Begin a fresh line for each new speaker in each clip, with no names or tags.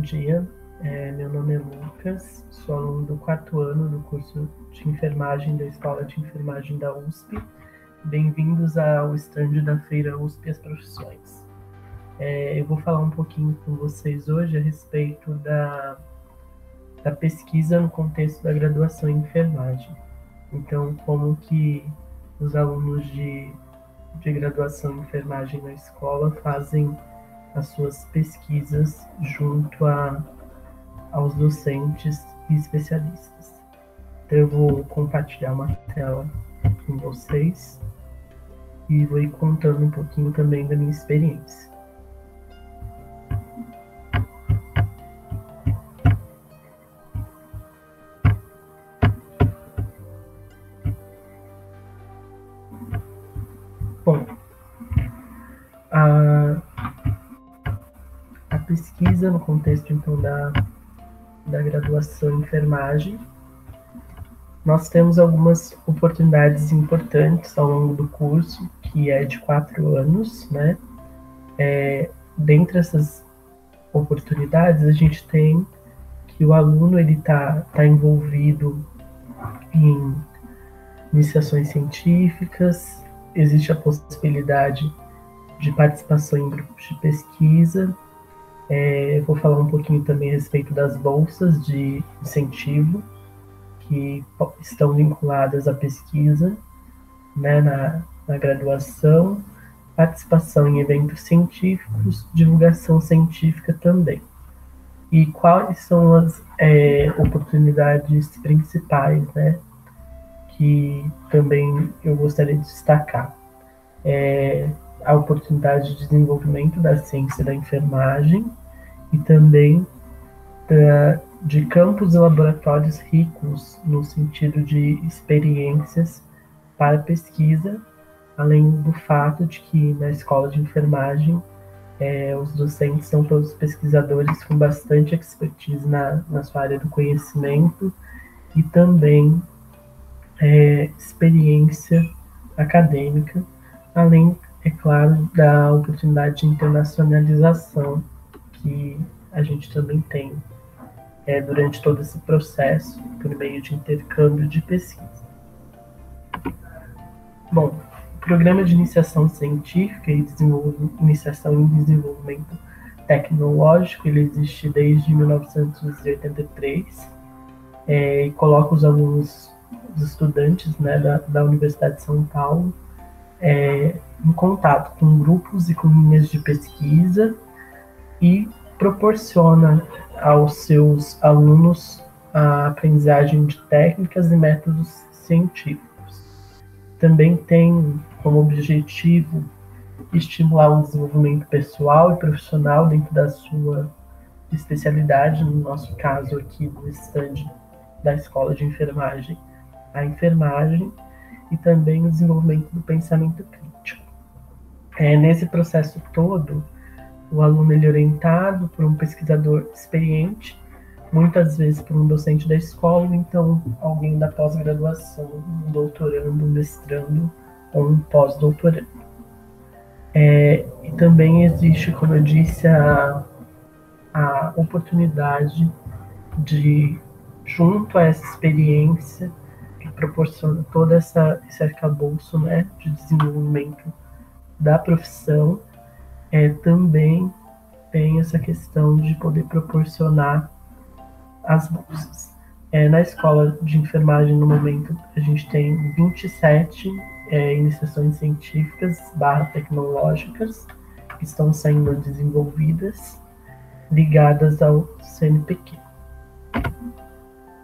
dia, é, meu nome é Lucas, sou aluno do quarto ano do curso de enfermagem da Escola de Enfermagem da USP. Bem-vindos ao stand da Feira USP As Profissões. É, eu vou falar um pouquinho com vocês hoje a respeito da, da pesquisa no contexto da graduação em enfermagem. Então, como que os alunos de, de graduação em enfermagem na escola fazem as suas pesquisas junto a, aos docentes e especialistas. Então, eu vou compartilhar uma tela com vocês e vou ir contando um pouquinho também da minha experiência. Pesquisa no contexto então da, da graduação em enfermagem, nós temos algumas oportunidades importantes ao longo do curso, que é de quatro anos, né? É, dentre essas oportunidades, a gente tem que o aluno ele está tá envolvido em iniciações científicas, existe a possibilidade de participação em grupos de pesquisa. É, eu vou falar um pouquinho também a respeito das bolsas de incentivo que estão vinculadas à pesquisa né, na, na graduação, participação em eventos científicos, divulgação científica também. E quais são as é, oportunidades principais né, que também eu gostaria de destacar. É a oportunidade de desenvolvimento da ciência da enfermagem e também da, de campos e laboratórios ricos no sentido de experiências para pesquisa, além do fato de que na escola de enfermagem é, os docentes são todos pesquisadores com bastante expertise na, na sua área do conhecimento e também é, experiência acadêmica, além, é claro, da oportunidade de internacionalização que a gente também tem é, durante todo esse processo, por meio de intercâmbio de pesquisa. Bom, o programa de iniciação científica e iniciação em desenvolvimento tecnológico, ele existe desde 1983 é, e coloca os alunos os estudantes né, da, da Universidade de São Paulo é, em contato com grupos e com linhas de pesquisa e proporciona aos seus alunos a aprendizagem de técnicas e métodos científicos. Também tem como objetivo estimular o desenvolvimento pessoal e profissional dentro da sua especialidade, no nosso caso aqui do estande da Escola de Enfermagem a enfermagem e também o desenvolvimento do pensamento crítico. É, nesse processo todo, o aluno é orientado por um pesquisador experiente, muitas vezes por um docente da escola, ou então alguém da pós-graduação, um doutorando, um mestrando ou um pós-doutorando. É, e também existe, como eu disse, a, a oportunidade de, junto a essa experiência, proporciona todo essa, esse arcabouço né, de desenvolvimento da profissão, é, também tem essa questão de poder proporcionar as bolsas. É, na escola de enfermagem, no momento, a gente tem 27 é, iniciações científicas barra tecnológicas que estão sendo desenvolvidas ligadas ao CNPq.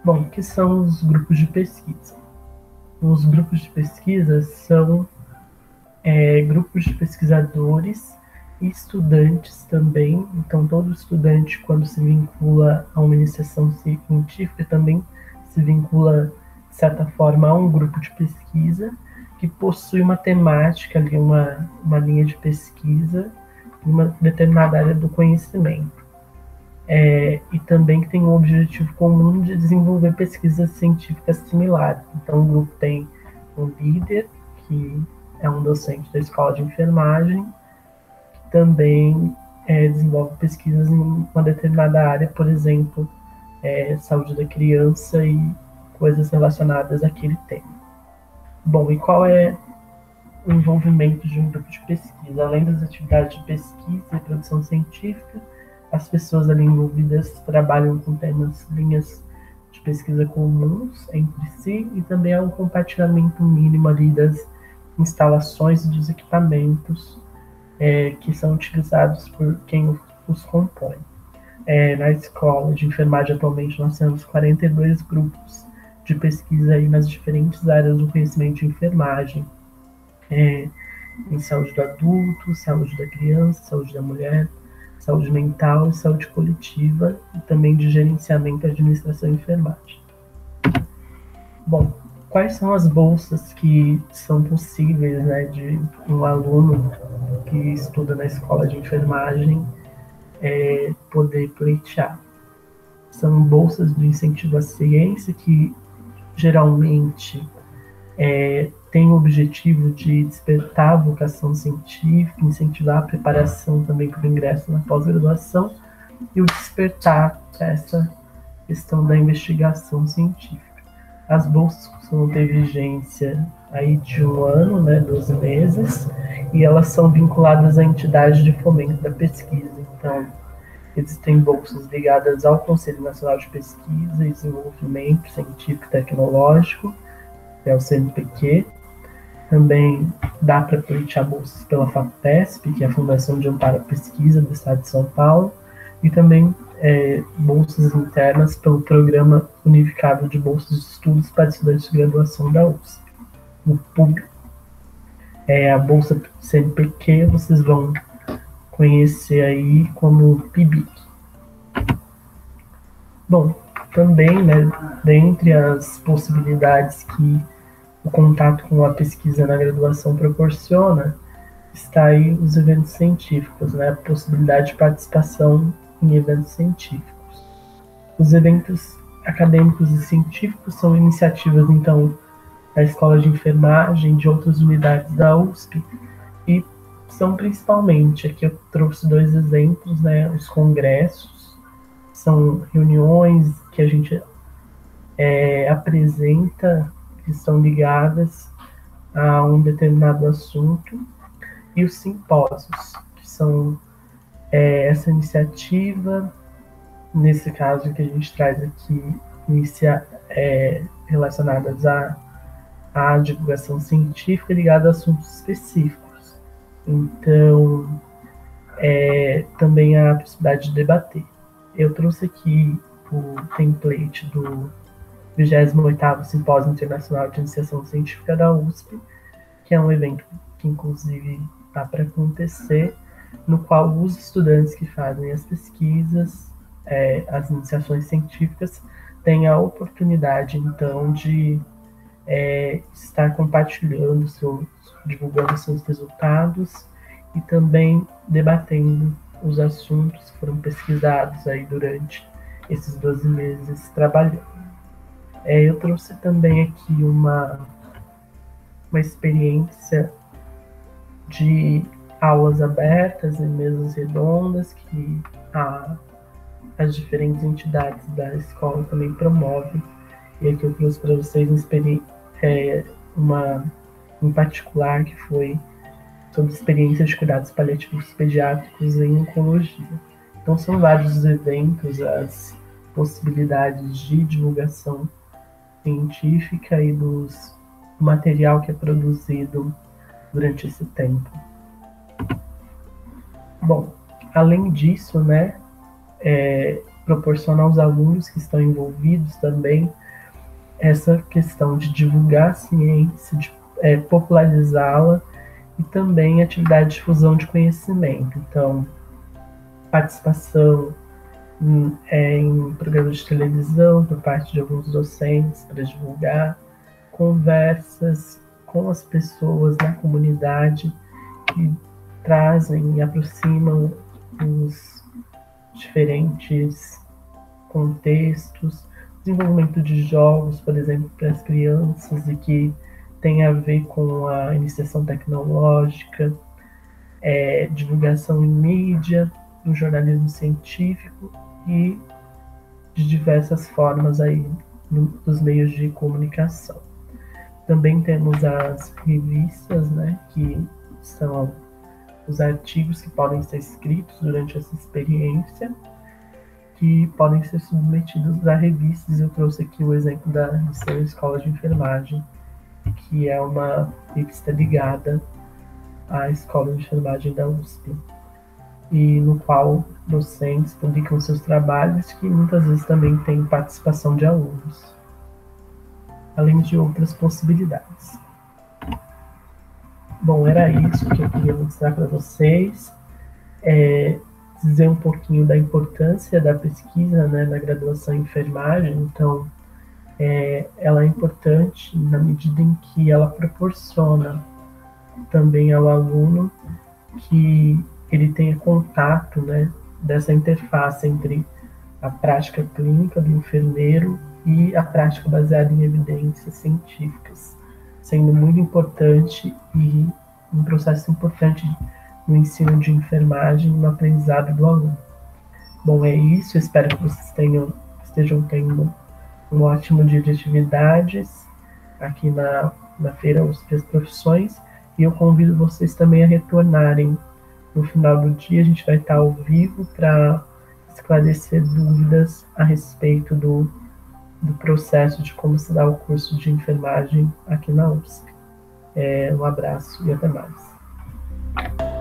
Bom, que são os grupos de pesquisa? Os grupos de pesquisa são é, grupos de pesquisadores e estudantes também. Então, todo estudante, quando se vincula a uma iniciação científica, também se vincula, de certa forma, a um grupo de pesquisa que possui uma temática, ali, uma, uma linha de pesquisa em uma determinada área do conhecimento é, e também que tem o objetivo comum de desenvolver pesquisas científicas similares. Então, o grupo tem um líder, que é um docente da escola de enfermagem, que também é, desenvolve pesquisas em uma determinada área, por exemplo, é, saúde da criança e coisas relacionadas àquele tema. Bom, e qual é o envolvimento de um grupo de pesquisa? Além das atividades de pesquisa e produção científica, as pessoas ali envolvidas trabalham com temas, linhas de pesquisa comuns entre si e também há um compartilhamento mínimo ali das instalações e dos equipamentos é, que são utilizados por quem os compõe. É, na escola de enfermagem atualmente nós temos 42 grupos de pesquisa aí nas diferentes áreas do conhecimento de enfermagem, é, em saúde do adulto, saúde da criança, saúde da mulher, saúde mental e saúde coletiva, e também de gerenciamento e administração e enfermagem. Bom, quais são as bolsas que são possíveis né, de um aluno que estuda na escola de enfermagem é, poder pleitear? São bolsas de incentivo à ciência que geralmente é, tem o objetivo de despertar a vocação científica, incentivar a preparação também para o ingresso na pós-graduação e o despertar essa questão da investigação científica. As bolsas costumam ter vigência aí de um ano, né, 12 meses, e elas são vinculadas à entidade de fomento da pesquisa. Então, Existem bolsas ligadas ao Conselho Nacional de Pesquisa e Desenvolvimento Científico e Tecnológico, que é o CNPq. Também dá para pleitear bolsas pela FAPESP, que é a Fundação de Amparo à Pesquisa do Estado de São Paulo, e também é, bolsas internas pelo Programa Unificado de Bolsas de Estudos para Estudantes de Graduação da USP, o PUB. É, a bolsa CNPq vocês vão conhecer aí como PIBIC. Bom, também, né, dentre as possibilidades que o contato com a pesquisa na graduação proporciona, está aí os eventos científicos, né, a possibilidade de participação em eventos científicos. Os eventos acadêmicos e científicos são iniciativas, então, da Escola de Enfermagem, de outras unidades da USP, e são principalmente, aqui eu trouxe dois exemplos, né, os congressos, são reuniões que a gente é, apresenta, que estão ligadas a um determinado assunto, e os simpósios, que são é, essa iniciativa, nesse caso que a gente traz aqui, inicia, é, relacionadas à, à divulgação científica ligada a assuntos específicos. Então, é, também a possibilidade de debater. Eu trouxe aqui o template do 28º Simpósio Internacional de Iniciação Científica da USP, que é um evento que, inclusive, está para acontecer, no qual os estudantes que fazem as pesquisas, é, as iniciações científicas, têm a oportunidade, então, de é, estar compartilhando seus divulgando seus resultados e também debatendo os assuntos que foram pesquisados aí durante esses 12 meses trabalhando. É, eu trouxe também aqui uma, uma experiência de aulas abertas e mesas redondas que a, as diferentes entidades da escola também promovem. E aqui eu trouxe para vocês é, uma em particular, que foi sobre experiência de cuidados paliativos pediátricos em oncologia. Então, são vários os eventos, as possibilidades de divulgação científica e dos, do material que é produzido durante esse tempo. Bom, além disso, né, é, proporciona aos alunos que estão envolvidos também essa questão de divulgar a ciência, de é, popularizá-la e também atividade de difusão de conhecimento. Então, participação em, é, em programas de televisão por parte de alguns docentes para divulgar, conversas com as pessoas na comunidade que trazem e aproximam os diferentes contextos, desenvolvimento de jogos, por exemplo, para as crianças e que tem a ver com a iniciação tecnológica, é, divulgação em mídia, no jornalismo científico e de diversas formas aí nos meios de comunicação. Também temos as revistas, né, que são os artigos que podem ser escritos durante essa experiência, que podem ser submetidos a revistas. Eu trouxe aqui o exemplo da Liceu Escola de Enfermagem, que é uma revista ligada à Escola de Enfermagem da USP, e no qual docentes publicam seus trabalhos, que muitas vezes também tem participação de alunos, além de outras possibilidades. Bom, era isso que eu queria mostrar para vocês. É, dizer um pouquinho da importância da pesquisa né, na graduação em enfermagem. Então, é, ela é importante na medida em que ela proporciona também ao aluno que ele tenha contato né, dessa interface entre a prática clínica do enfermeiro e a prática baseada em evidências científicas, sendo muito importante e um processo importante no ensino de enfermagem no aprendizado do aluno. Bom, é isso. Espero que vocês tenham, estejam tendo um ótimo dia de atividades aqui na, na Feira USP Profissões. E eu convido vocês também a retornarem no final do dia. A gente vai estar ao vivo para esclarecer dúvidas a respeito do, do processo de como se dá o curso de enfermagem aqui na USP. É, um abraço e até mais.